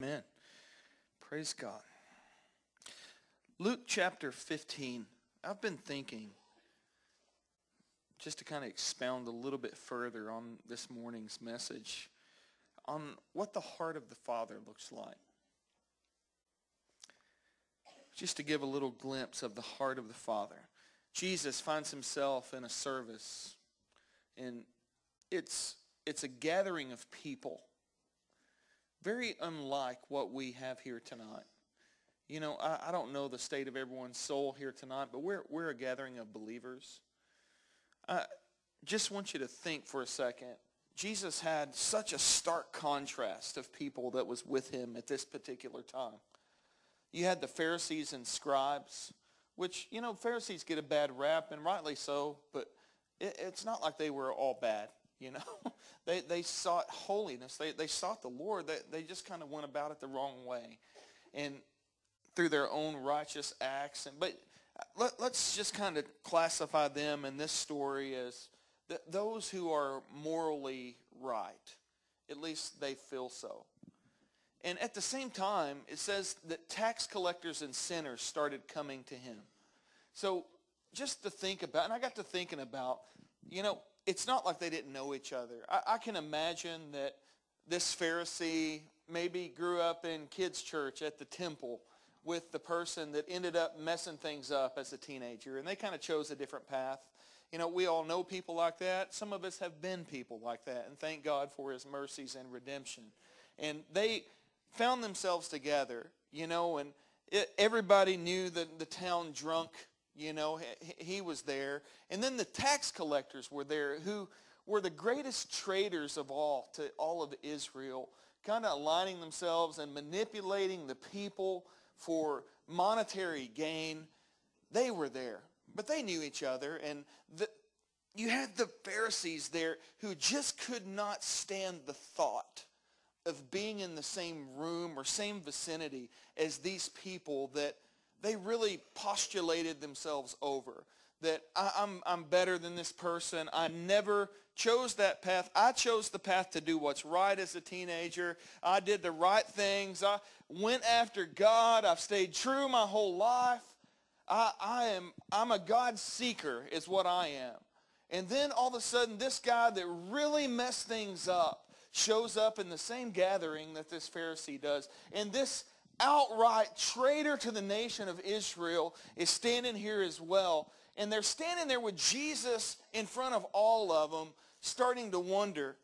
Amen. Praise God. Luke chapter 15. I've been thinking, just to kind of expound a little bit further on this morning's message, on what the heart of the Father looks like. Just to give a little glimpse of the heart of the Father. Jesus finds himself in a service, and it's, it's a gathering of people very unlike what we have here tonight. You know, I, I, don't know the state of everyone's soul here tonight, but we're, we're a gathering of believers. I just want you to think for a second. Jesus had such a stark contrast of people that was with him at this particular time. You had the Pharisees and scribes, which, you know, Pharisees get a bad rap, and rightly so, but it, it's not like they were all bad. You know, they, they sought holiness. They, they sought the Lord. They, they just kind of went about it the wrong way. And through their own righteous acts. And, but uh, let, us just kind of classify them in this story as th- those who are morally right. At least they feel so. And at the same time, it says that tax collectors and sinners started coming to him. So just to think about, and I got to thinking about, you know, it's not like they didn't know each other. I, I can imagine that this Pharisee maybe grew up in kids' church at the temple with the person that ended up messing things up as a teenager, and they kind of chose a different path. You know, we all know people like that. Some of us have been people like that, and thank God for his mercies and redemption. And they found themselves together, you know, and it, everybody knew that the town drunk you know, he was there. And then the tax collectors were there who were the greatest traitors of all to all of Israel, kind of aligning themselves and manipulating the people for monetary gain. They were there, but they knew each other. And the, you had the Pharisees there who just could not stand the thought of being in the same room or same vicinity as these people that they really postulated themselves over that I, am I'm, I'm better than this person. I never chose that path. I chose the path to do what's right as a teenager. I did the right things. I went after God. I've stayed true my whole life. I, I am, I'm a God seeker is what I am. And then all of a sudden, this guy that really messed things up shows up in the same gathering that this Pharisee does. And this outright traitor to the nation of Israel is standing here as well. And they're standing there with Jesus in front of all of them, starting to wonder,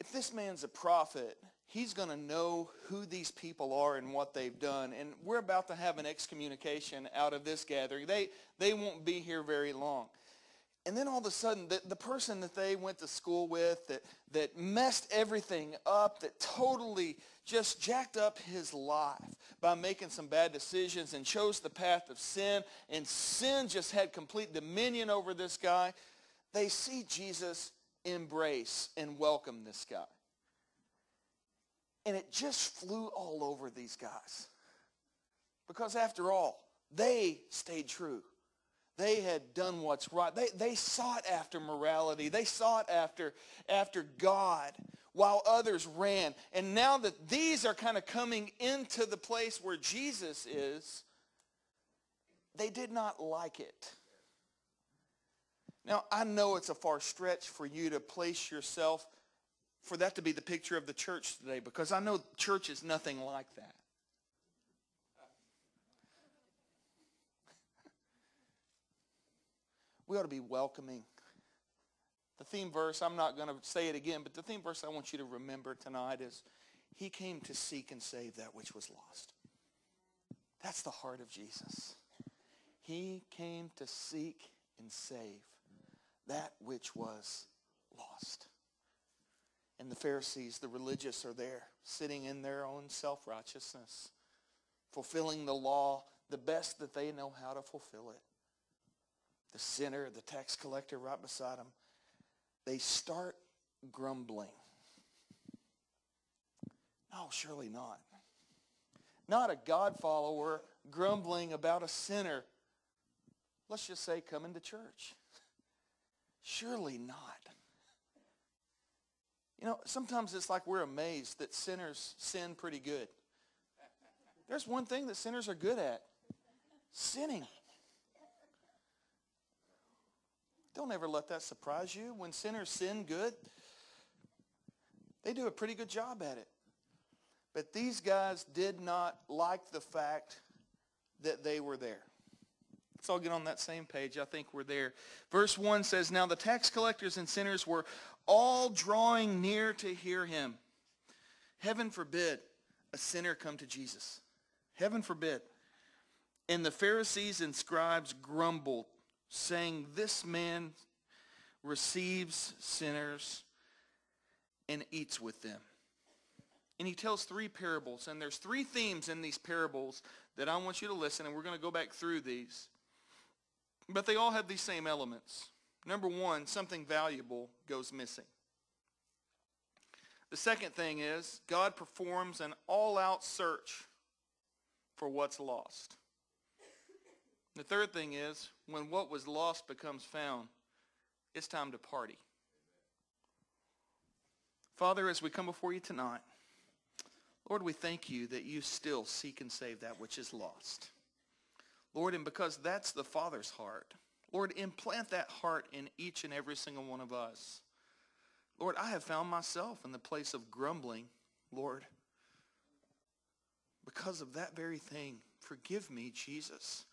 if this man's a prophet, he's going to know who these people are and what they've done. And we're about to have an excommunication out of this gathering. They, they won't be here very long. And then all of a sudden, the, the person that they went to school with that, that messed everything up, that totally just jacked up his life by making some bad decisions and chose the path of sin, and sin just had complete dominion over this guy, they see Jesus embrace and welcome this guy. And it just flew all over these guys. Because after all, they stayed true. They had done what's right. They, they sought after morality. They sought after, after God while others ran. And now that these are kind of coming into the place where Jesus is, they did not like it. Now, I know it's a far stretch for you to place yourself, for that to be the picture of the church today, because I know church is nothing like that. We ought to be welcoming. The theme verse, I'm not going to say it again, but the theme verse I want you to remember tonight is, he came to seek and save that which was lost. That's the heart of Jesus. He came to seek and save that which was lost. And the Pharisees, the religious, are there, sitting in their own self-righteousness, fulfilling the law the best that they know how to fulfill it the sinner, the tax collector right beside him, they start grumbling. No, surely not. Not a God follower grumbling about a sinner. Let's just say coming to church. Surely not. You know, sometimes it's like we're amazed that sinners sin pretty good. There's one thing that sinners are good at. Sinning. Don't ever let that surprise you. When sinners sin good, they do a pretty good job at it. But these guys did not like the fact that they were there. Let's all get on that same page. I think we're there. Verse 1 says, Now the tax collectors and sinners were all drawing near to hear him. Heaven forbid a sinner come to Jesus. Heaven forbid. And the Pharisees and scribes grumbled, saying, This man receives sinners and eats with them. And he tells three parables, and there's three themes in these parables that I want you to listen, and we're going to go back through these. But they all have these same elements. Number one, something valuable goes missing. The second thing is God performs an all-out search for what's lost. The third thing is when what was lost becomes found, it's time to party. Father, as we come before you tonight, Lord, we thank you that you still seek and save that which is lost. Lord, and because that's the Father's heart, Lord, implant that heart in each and every single one of us. Lord, I have found myself in the place of grumbling, Lord, because of that very thing. Forgive me, Jesus.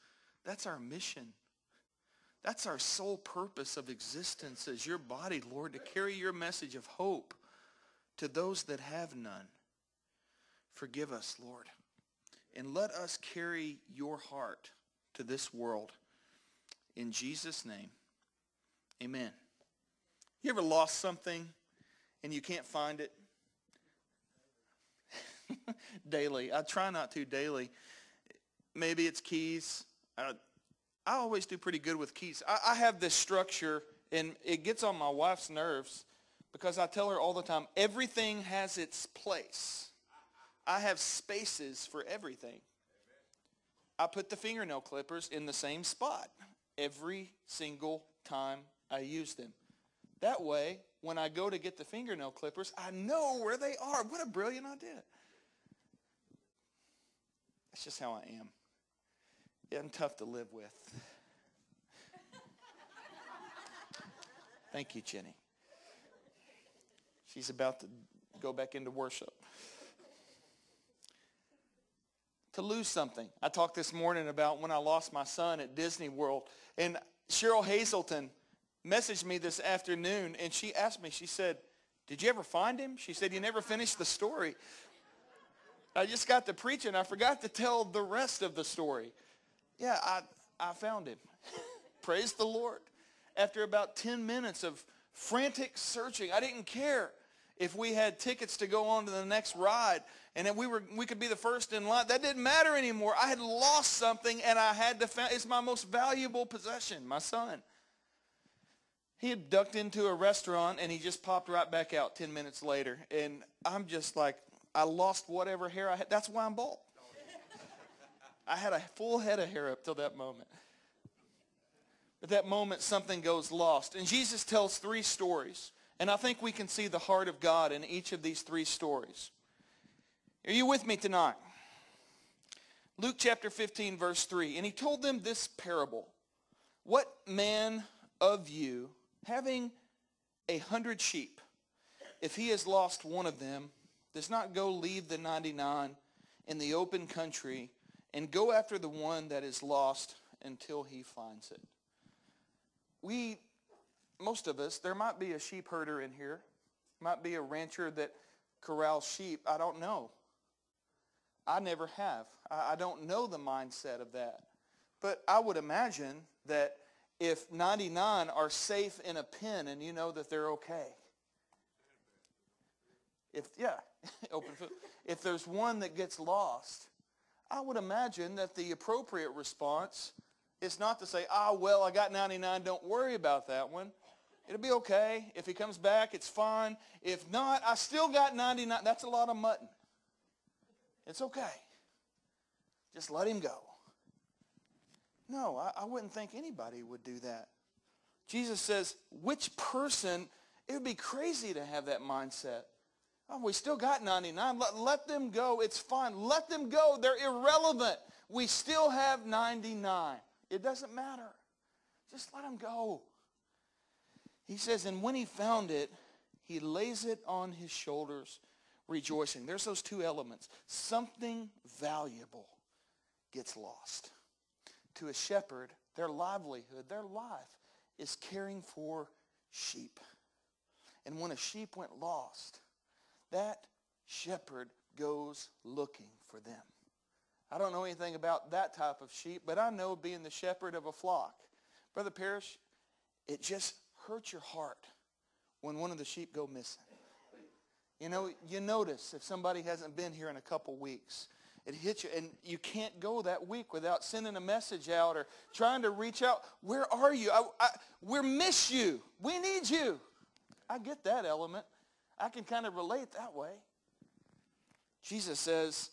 That's our mission. That's our sole purpose of existence as your body, Lord, to carry your message of hope to those that have none. Forgive us, Lord, and let us carry your heart to this world. In Jesus' name, amen. You ever lost something and you can't find it? daily. I try not to daily. Maybe it's keys. I, always do pretty good with keys. I, I have this structure, and it gets on my wife's nerves because I tell her all the time, everything has its place. I have spaces for everything. I put the fingernail clippers in the same spot every single time I use them. That way, when I go to get the fingernail clippers, I know where they are. What a brilliant idea. That's just how I am. I'm tough to live with. Thank you, Jenny. She's about to go back into worship. To lose something. I talked this morning about when I lost my son at Disney World. And Cheryl Hazelton messaged me this afternoon and she asked me, she said, did you ever find him? She said, you never finished the story. I just got to preaching. I forgot to tell the rest of the story. Yeah, I, I found him. Praise the Lord. After about 10 minutes of frantic searching, I didn't care if we had tickets to go on to the next ride and that we were we could be the first in line. That didn't matter anymore. I had lost something and I had to find it's my most valuable possession, my son. He had ducked into a restaurant and he just popped right back out 10 minutes later. And I'm just like, I lost whatever hair I had. That's why I'm bald. I had a full head of hair up till that moment. But that moment, something goes lost. And Jesus tells three stories. And I think we can see the heart of God in each of these three stories. Are you with me tonight? Luke chapter 15, verse 3. And he told them this parable. What man of you, having a hundred sheep, if he has lost one of them, does not go leave the 99 in the open country and go after the one that is lost until he finds it. We, most of us, there might be a sheep herder in here, might be a rancher that corrals sheep. I don't know. I never have. I don't know the mindset of that. But I would imagine that if 99 are safe in a pen and you know that they're okay, if, yeah, open. If there's one that gets lost, I would imagine that the appropriate response is not to say, ah, well, I got 99, don't worry about that one. It'll be okay. If he comes back, it's fine. If not, I still got 99. That's a lot of mutton. It's okay. Just let him go. No, I, I wouldn't think anybody would do that. Jesus says, which person It would be crazy to have that mindset. Oh, we still got 99. Let, let them go. It's fine. Let them go. They're irrelevant. We still have 99. It doesn't matter. Just let them go. He says, and when he found it, he lays it on his shoulders, rejoicing. There's those two elements. Something valuable gets lost. To a shepherd, their livelihood, their life is caring for sheep. And when a sheep went lost, that shepherd goes looking for them. I don't know anything about that type of sheep, but I know being the shepherd of a flock. Brother Parrish, it just hurts your heart when one of the sheep go missing. You know, you notice if somebody hasn't been here in a couple weeks, it hits you, and you can't go that week without sending a message out or trying to reach out. Where are you? I, I, we miss you. We need you. I get that element. I can kind of relate that way. Jesus says,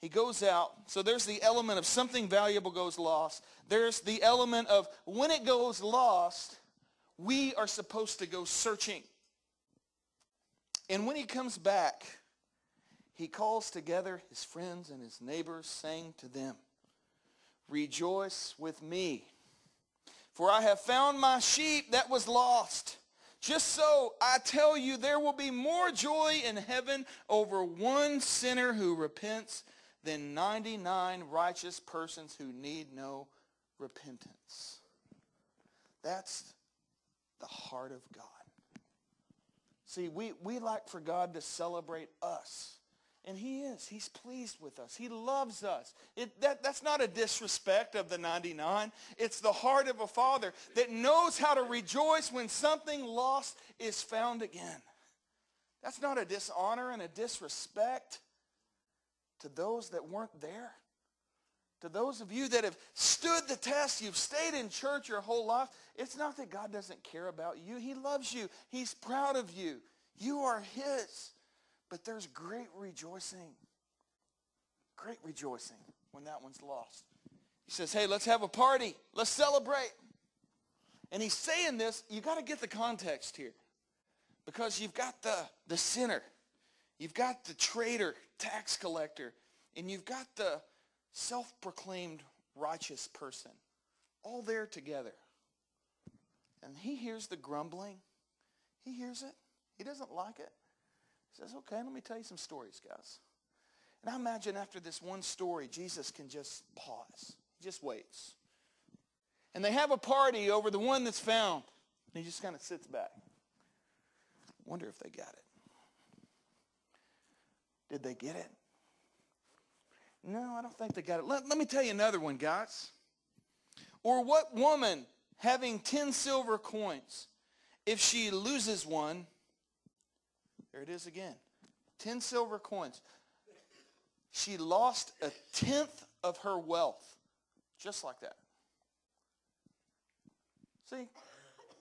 he goes out. So there's the element of something valuable goes lost. There's the element of when it goes lost, we are supposed to go searching. And when he comes back, he calls together his friends and his neighbors, saying to them, Rejoice with me, for I have found my sheep that was lost. Just so I tell you, there will be more joy in heaven over one sinner who repents than 99 righteous persons who need no repentance. That's the heart of God. See, we, we like for God to celebrate us. And he is. He's pleased with us. He loves us. It, that, that's not a disrespect of the 99. It's the heart of a father that knows how to rejoice when something lost is found again. That's not a dishonor and a disrespect to those that weren't there. To those of you that have stood the test, you've stayed in church your whole life, it's not that God doesn't care about you. He loves you. He's proud of you. You are his. But there's great rejoicing. Great rejoicing when that one's lost. He says, hey, let's have a party. Let's celebrate. And he's saying this, you got to get the context here. Because you've got the, the sinner. You've got the traitor, tax collector. And you've got the self-proclaimed righteous person. All there together. And he hears the grumbling. He hears it. He doesn't like it says, okay, let me tell you some stories, guys. And I imagine after this one story, Jesus can just pause. He just waits. And they have a party over the one that's found. And he just kind of sits back. Wonder if they got it. Did they get it? No, I don't think they got it. Let, let me tell you another one, guys. Or what woman having 10 silver coins, if she loses one, there it is again. Ten silver coins. She lost a tenth of her wealth. Just like that. See,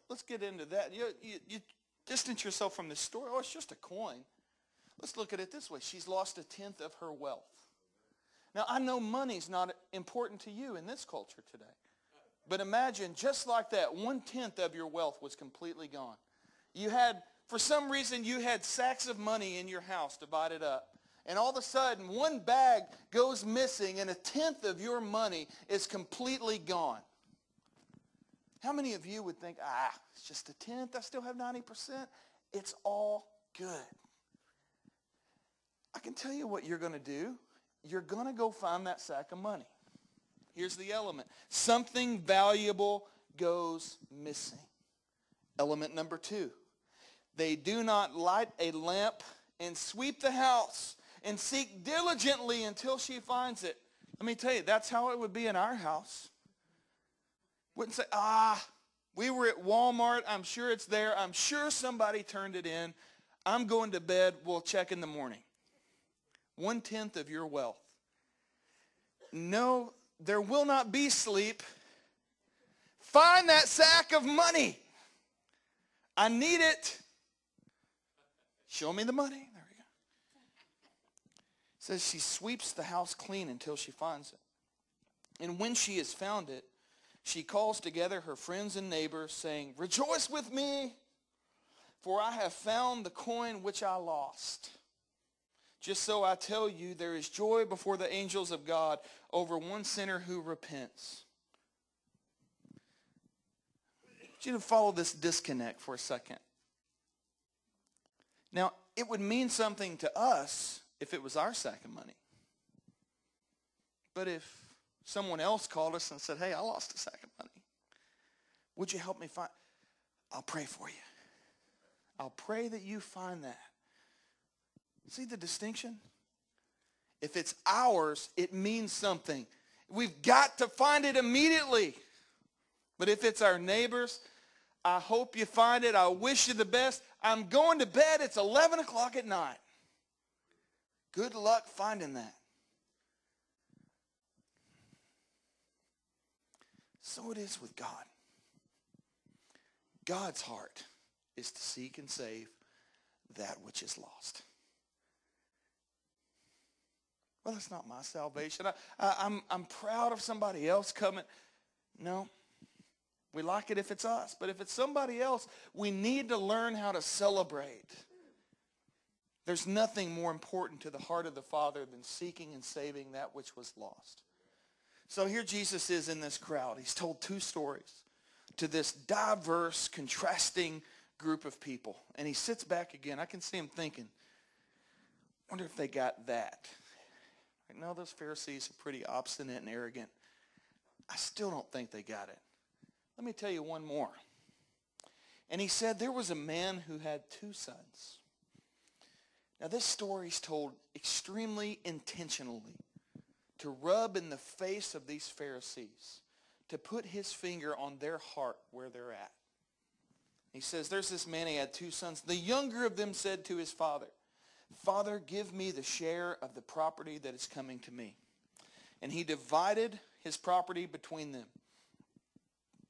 let's get into that. You, you, you distance yourself from this story. Oh, it's just a coin. Let's look at it this way. She's lost a tenth of her wealth. Now, I know money's not important to you in this culture today. But imagine just like that, one-tenth of your wealth was completely gone. You had for some reason, you had sacks of money in your house divided up. And all of a sudden, one bag goes missing and a tenth of your money is completely gone. How many of you would think, ah, it's just a tenth, I still have 90%? It's all good. I can tell you what you're going to do. You're going to go find that sack of money. Here's the element. Something valuable goes missing. Element number two. They do not light a lamp and sweep the house and seek diligently until she finds it. Let me tell you, that's how it would be in our house. Wouldn't say, ah, we were at Walmart. I'm sure it's there. I'm sure somebody turned it in. I'm going to bed. We'll check in the morning. One-tenth of your wealth. No, there will not be sleep. Find that sack of money. I need it. Show me the money. There we go. Says she sweeps the house clean until she finds it. And when she has found it, she calls together her friends and neighbors, saying, Rejoice with me, For I have found the coin which I lost. Just so I tell you, there is joy before the angels of God over one sinner who repents. I want you to follow this disconnect for a second. Now, it would mean something to us if it was our sack of money. But if someone else called us and said, hey, I lost a sack of money, would you help me find? I'll pray for you. I'll pray that you find that. See the distinction? If it's ours, it means something. We've got to find it immediately. But if it's our neighbor's, I hope you find it. I wish you the best. I'm going to bed. It's 11 o'clock at night. Good luck finding that. So it is with God. God's heart is to seek and save that which is lost. Well, that's not my salvation. I, I'm, I'm proud of somebody else coming. No, we like it if it's us, but if it's somebody else, we need to learn how to celebrate. There's nothing more important to the heart of the Father than seeking and saving that which was lost. So here Jesus is in this crowd. He's told two stories to this diverse, contrasting group of people. And he sits back again. I can see him thinking, wonder if they got that. No, those Pharisees are pretty obstinate and arrogant. I still don't think they got it. Let me tell you one more. And he said there was a man who had two sons. Now this story is told extremely intentionally to rub in the face of these Pharisees, to put his finger on their heart where they're at. He says, there's this man, he had two sons. The younger of them said to his father, Father, give me the share of the property that is coming to me. And he divided his property between them.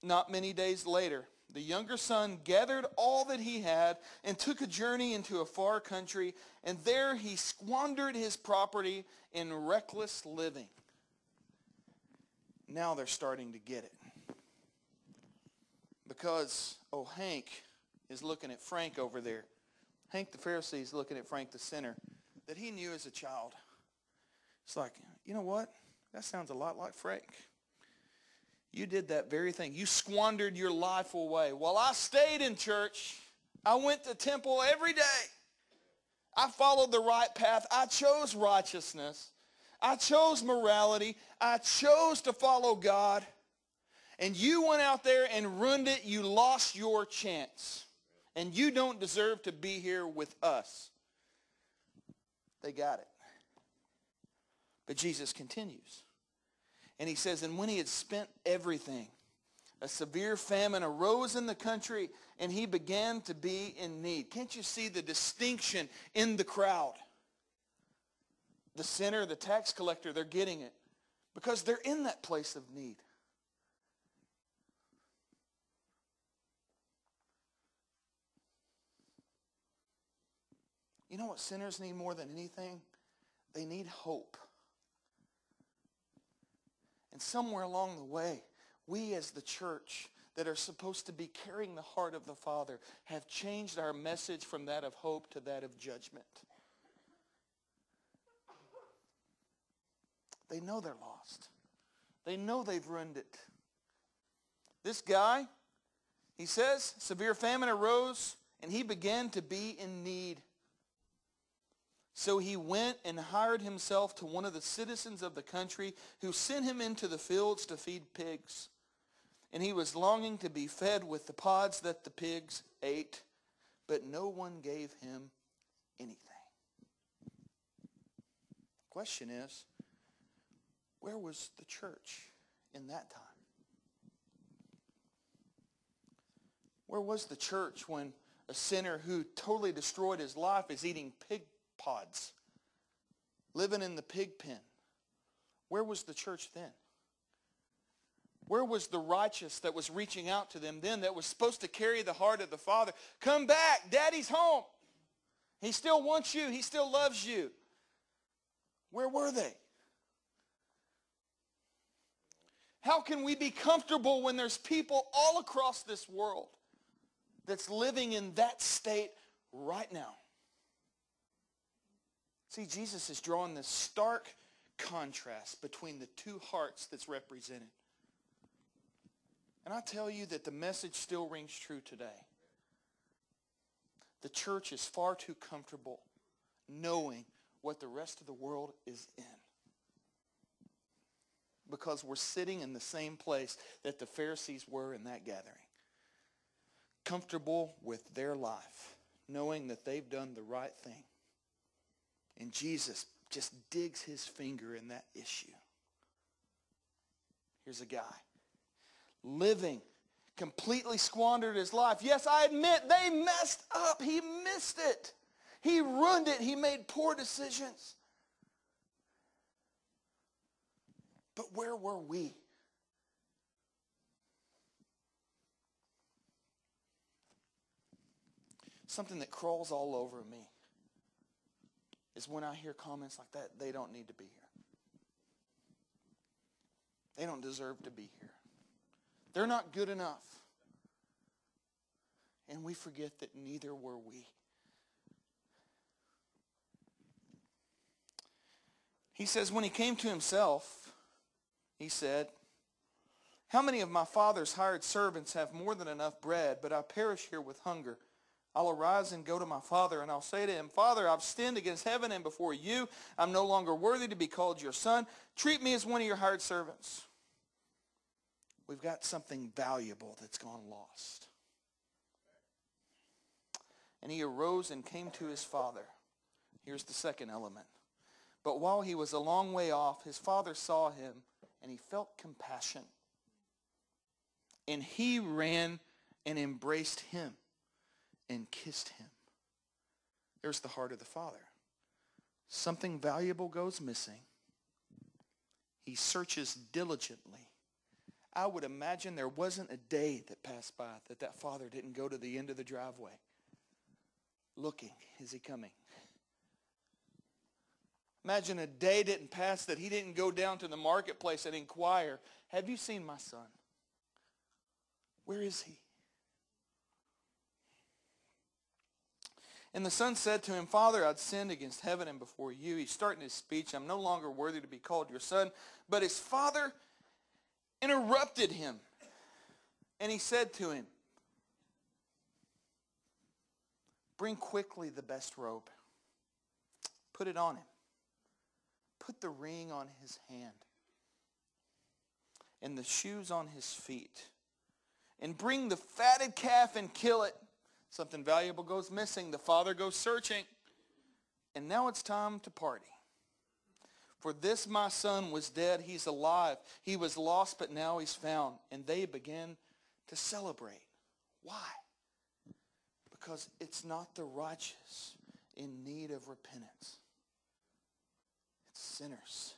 Not many days later, the younger son gathered all that he had and took a journey into a far country, and there he squandered his property in reckless living. Now they're starting to get it. Because, oh, Hank is looking at Frank over there. Hank the Pharisee is looking at Frank the sinner that he knew as a child. It's like, you know what? That sounds a lot like Frank. You did that very thing. You squandered your life away. While I stayed in church, I went to temple every day. I followed the right path. I chose righteousness. I chose morality. I chose to follow God. And you went out there and ruined it. You lost your chance. And you don't deserve to be here with us. They got it. But Jesus continues. And he says, and when he had spent everything, a severe famine arose in the country and he began to be in need. Can't you see the distinction in the crowd? The sinner, the tax collector, they're getting it because they're in that place of need. You know what sinners need more than anything? They need hope. And somewhere along the way, we as the church that are supposed to be carrying the heart of the Father have changed our message from that of hope to that of judgment. They know they're lost. They know they've ruined it. This guy, he says, severe famine arose and he began to be in need. So he went and hired himself to one of the citizens of the country who sent him into the fields to feed pigs. And he was longing to be fed with the pods that the pigs ate, but no one gave him anything. Question is, where was the church in that time? Where was the church when a sinner who totally destroyed his life is eating pig pods, living in the pig pen. Where was the church then? Where was the righteous that was reaching out to them then that was supposed to carry the heart of the Father? Come back. Daddy's home. He still wants you. He still loves you. Where were they? How can we be comfortable when there's people all across this world that's living in that state right now. See, Jesus is drawing this stark contrast between the two hearts that's represented. And I tell you that the message still rings true today. The church is far too comfortable knowing what the rest of the world is in. Because we're sitting in the same place that the Pharisees were in that gathering. Comfortable with their life, knowing that they've done the right thing. And Jesus just digs his finger in that issue. Here's a guy living completely squandered his life. Yes, I admit they messed up. He missed it. He ruined it. He made poor decisions. But where were we? Something that crawls all over me is when I hear comments like that, they don't need to be here. They don't deserve to be here. They're not good enough. And we forget that neither were we. He says, when he came to himself, he said, How many of my father's hired servants have more than enough bread, but I perish here with hunger? I'll arise and go to my father, and I'll say to him, Father, I've sinned against heaven and before you. I'm no longer worthy to be called your son. Treat me as one of your hired servants. We've got something valuable that's gone lost. And he arose and came to his father. Here's the second element. But while he was a long way off, his father saw him, and he felt compassion. And he ran and embraced him and kissed him. There's the heart of the Father. Something valuable goes missing. He searches diligently. I would imagine there wasn't a day that passed by that that father didn't go to the end of the driveway looking. Is he coming? Imagine a day didn't pass that he didn't go down to the marketplace and inquire, have you seen my son? Where is he? And the son said to him, Father, I'd sinned against heaven and before you. He's starting his speech. I'm no longer worthy to be called your son. But his father interrupted him. And he said to him, Bring quickly the best robe. Put it on him. Put the ring on his hand and the shoes on his feet. And bring the fatted calf and kill it Something valuable goes missing. The father goes searching. And now it's time to party. For this my son was dead. He's alive. He was lost, but now he's found. And they begin to celebrate. Why? Because it's not the righteous in need of repentance. It's sinners.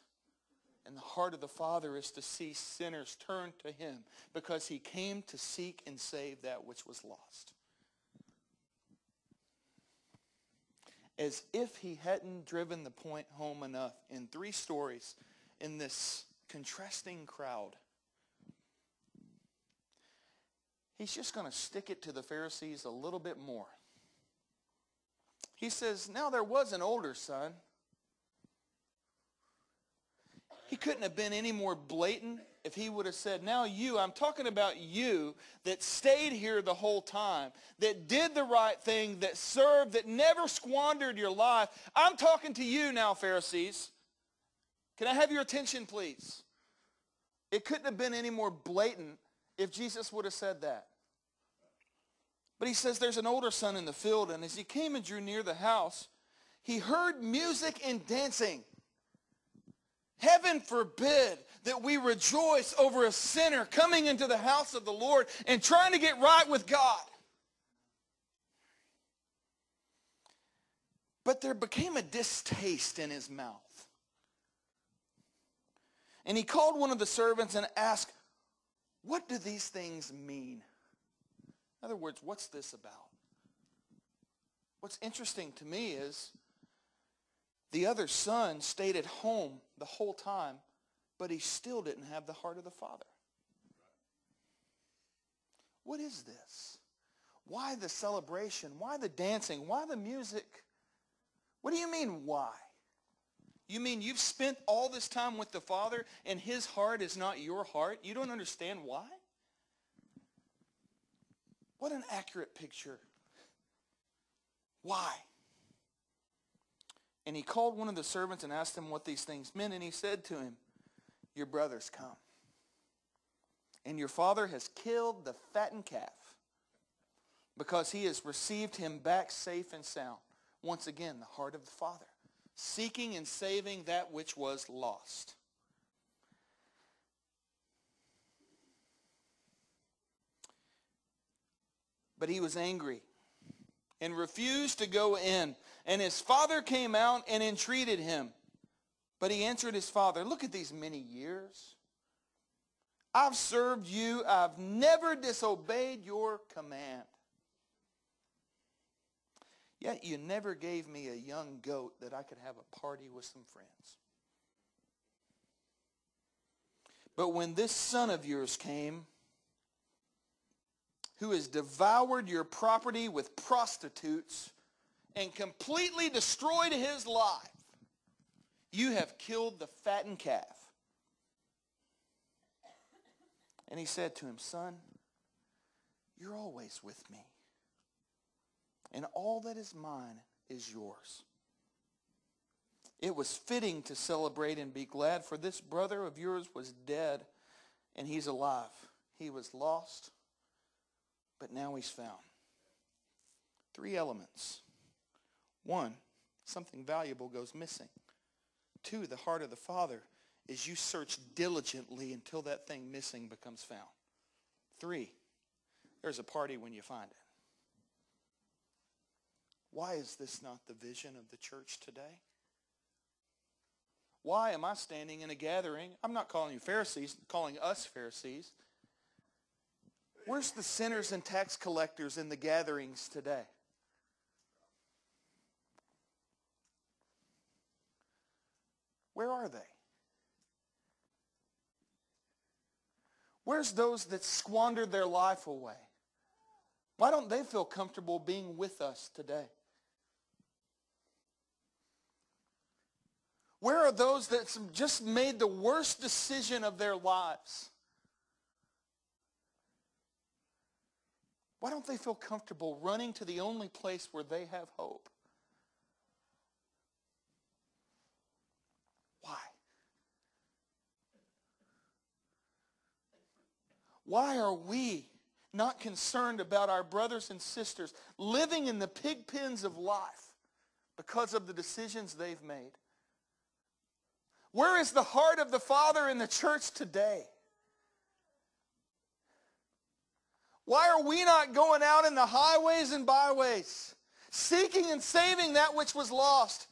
And the heart of the Father is to see sinners turn to him because he came to seek and save that which was lost. As if he hadn't driven the point home enough in three stories in this contrasting crowd. He's just going to stick it to the Pharisees a little bit more. He says, now there was an older son. He couldn't have been any more blatant if he would have said, now you, I'm talking about you that stayed here the whole time, that did the right thing, that served, that never squandered your life. I'm talking to you now, Pharisees. Can I have your attention, please? It couldn't have been any more blatant if Jesus would have said that. But he says there's an older son in the field, and as he came and drew near the house, he heard music and dancing. Heaven forbid that we rejoice over a sinner coming into the house of the Lord and trying to get right with God. But there became a distaste in his mouth. And he called one of the servants and asked, what do these things mean? In other words, what's this about? What's interesting to me is the other son stayed at home the whole time but he still didn't have the heart of the Father. What is this? Why the celebration? Why the dancing? Why the music? What do you mean, why? You mean you've spent all this time with the Father and his heart is not your heart? You don't understand why? What an accurate picture. Why? And he called one of the servants and asked him what these things meant. And he said to him, Your brother's come. And your father has killed the fattened calf because he has received him back safe and sound. Once again, the heart of the Father, seeking and saving that which was lost. But he was angry and refused to go in. And his father came out and entreated him. But he answered his father, look at these many years. I've served you. I've never disobeyed your command. Yet you never gave me a young goat that I could have a party with some friends. But when this son of yours came, who has devoured your property with prostitutes and completely destroyed his life, you have killed the fattened calf. And he said to him, Son, you're always with me and all that is mine is yours. It was fitting to celebrate and be glad, for this brother of yours was dead, and he's alive. He was lost, but now he's found. Three elements. One, something valuable goes missing. Two, the heart of the Father is you search diligently until that thing missing becomes found. Three, there's a party when you find it. Why is this not the vision of the church today? Why am I standing in a gathering? I'm not calling you Pharisees, I'm calling us Pharisees. Where's the sinners and tax collectors in the gatherings today? Where are they? Where's those that squandered their life away? Why don't they feel comfortable being with us today? Where are those that just made the worst decision of their lives? Why don't they feel comfortable running to the only place where they have hope? Why? Why are we not concerned about our brothers and sisters living in the pig pens of life because of the decisions they've made? Where is the heart of the Father in the church today? Why are we not going out in the highways and byways, seeking and saving that which was lost?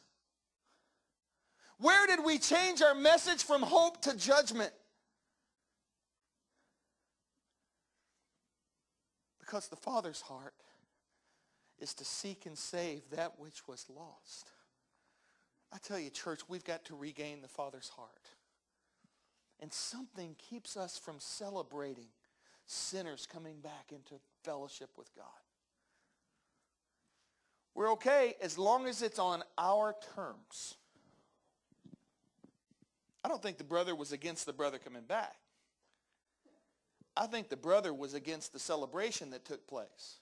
Where did we change our message from hope to judgment? Because the Father's heart is to seek and save that which was lost. I tell you, church, we've got to regain the Father's heart. And something keeps us from celebrating sinners coming back into fellowship with God. We're okay as long as it's on our terms. I don't think the brother was against the brother coming back. I think the brother was against the celebration that took place.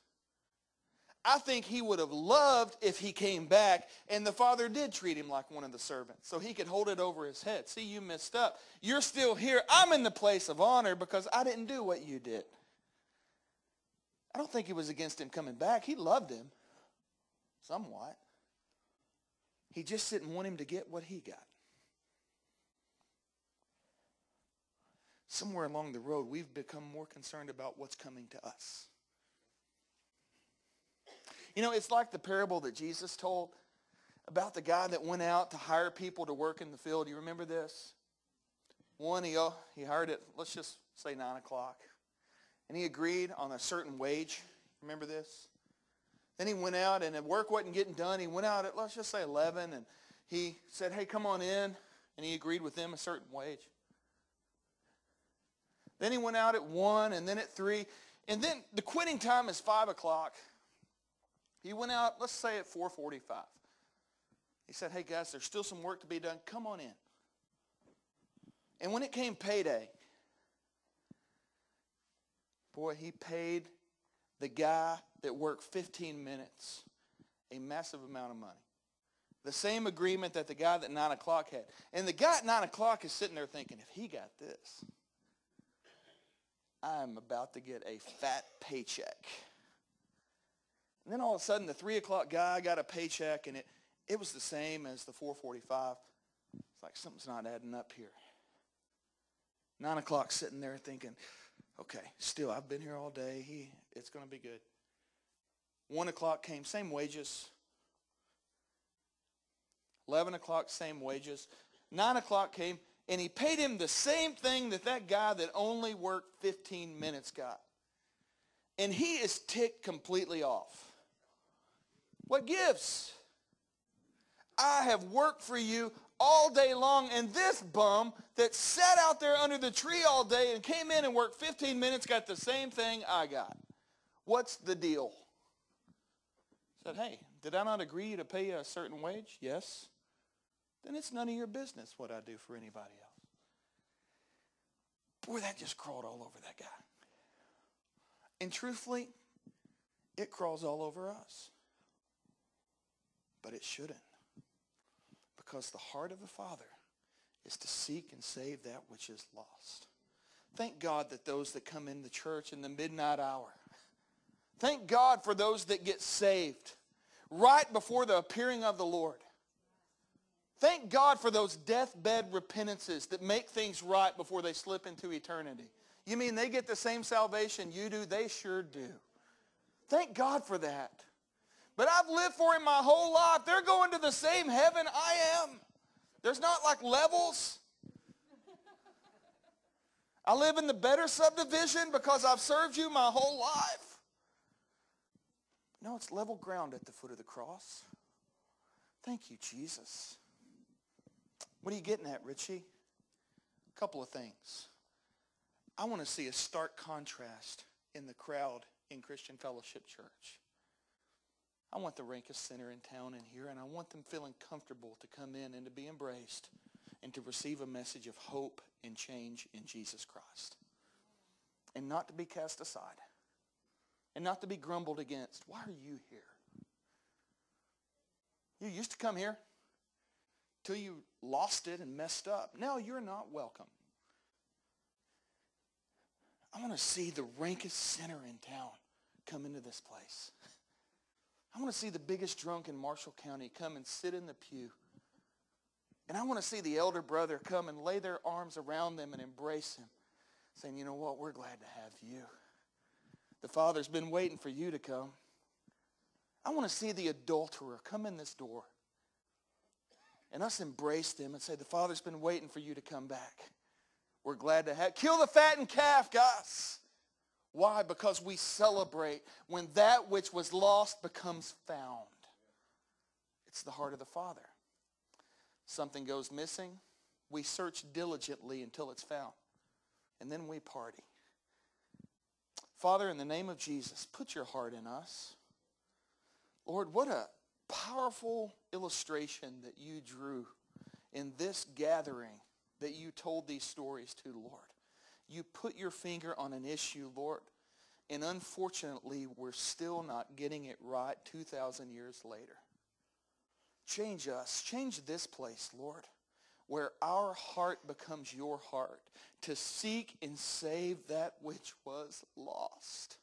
I think he would have loved if he came back and the father did treat him like one of the servants so he could hold it over his head. See, you messed up. You're still here. I'm in the place of honor because I didn't do what you did. I don't think he was against him coming back. He loved him somewhat. He just didn't want him to get what he got. Somewhere along the road, we've become more concerned about what's coming to us. You know, it's like the parable that Jesus told about the guy that went out to hire people to work in the field. You remember this? One, he, uh, he hired it, let's just say 9 o'clock. And he agreed on a certain wage. Remember this? Then he went out and the work wasn't getting done. He went out at, let's just say 11, and he said, hey, come on in. And he agreed with them a certain wage. Then he went out at 1 and then at 3. And then the quitting time is 5 o'clock. He went out, let's say at 4.45. He said, hey guys, there's still some work to be done. Come on in. And when it came payday, boy, he paid the guy that worked 15 minutes a massive amount of money. The same agreement that the guy at 9 o'clock had. And the guy at 9 o'clock is sitting there thinking, if he got this, I'm about to get a fat paycheck. And then all of a sudden, the 3 o'clock guy got a paycheck, and it, it was the same as the 445. It's like something's not adding up here. 9 o'clock sitting there thinking, okay, still, I've been here all day. He, it's going to be good. 1 o'clock came, same wages. 11 o'clock, same wages. 9 o'clock came, and he paid him the same thing that that guy that only worked 15 minutes got. And he is ticked completely off. What gives? I have worked for you all day long, and this bum that sat out there under the tree all day and came in and worked 15 minutes got the same thing I got. What's the deal? Said, hey, did I not agree to pay you a certain wage? Yes. Then it's none of your business what I do for anybody else. Boy, that just crawled all over that guy. And truthfully, it crawls all over us. But it shouldn't. Because the heart of the Father is to seek and save that which is lost. Thank God that those that come in the church in the midnight hour, thank God for those that get saved right before the appearing of the Lord. Thank God for those deathbed repentances that make things right before they slip into eternity. You mean they get the same salvation you do? They sure do. Thank God for that. But I've lived for him my whole life. They're going to the same heaven I am. There's not like levels. I live in the better subdivision because I've served you my whole life. No, it's level ground at the foot of the cross. Thank you, Jesus. What are you getting at, Richie? A couple of things. I want to see a stark contrast in the crowd in Christian Fellowship Church. I want the rankest sinner in town in here, and I want them feeling comfortable to come in and to be embraced and to receive a message of hope and change in Jesus Christ. And not to be cast aside. And not to be grumbled against. Why are you here? You used to come here till you lost it and messed up. Now you're not welcome. I want to see the rankest sinner in town come into this place. I want to see the biggest drunk in Marshall County come and sit in the pew. And I want to see the elder brother come and lay their arms around them and embrace him, saying, you know what, we're glad to have you. The Father's been waiting for you to come. I want to see the adulterer come in this door and us embrace them and say, the Father's been waiting for you to come back. We're glad to have, kill the fattened calf, guys. Why? Because we celebrate when that which was lost becomes found. It's the heart of the Father. Something goes missing, we search diligently until it's found. And then we party. Father, in the name of Jesus, put your heart in us. Lord, what a powerful illustration that you drew in this gathering that you told these stories to, Lord you put your finger on an issue, Lord, and unfortunately, we're still not getting it right 2,000 years later. Change us. Change this place, Lord, where our heart becomes your heart to seek and save that which was lost.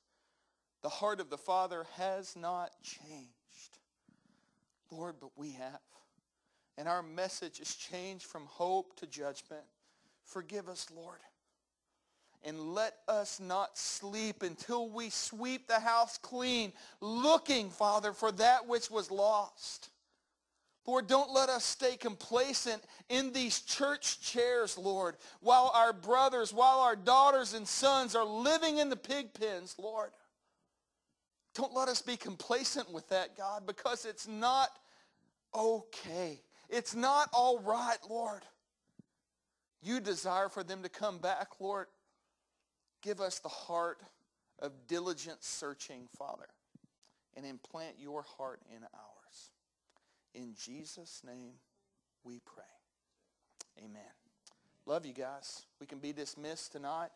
The heart of the Father has not changed. Lord, but we have. And our message is changed from hope to judgment. Forgive us, Lord. And let us not sleep until we sweep the house clean, looking, Father, for that which was lost. Lord, don't let us stay complacent in these church chairs, Lord, while our brothers, while our daughters and sons are living in the pig pens, Lord. Don't let us be complacent with that, God, because it's not okay. It's not all right, Lord. You desire for them to come back, Lord. Give us the heart of diligent searching, Father, and implant your heart in ours. In Jesus' name we pray. Amen. Love you guys. We can be dismissed tonight.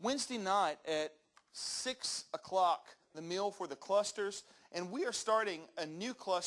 Wednesday night at 6 o'clock, the meal for the clusters. And we are starting a new cluster.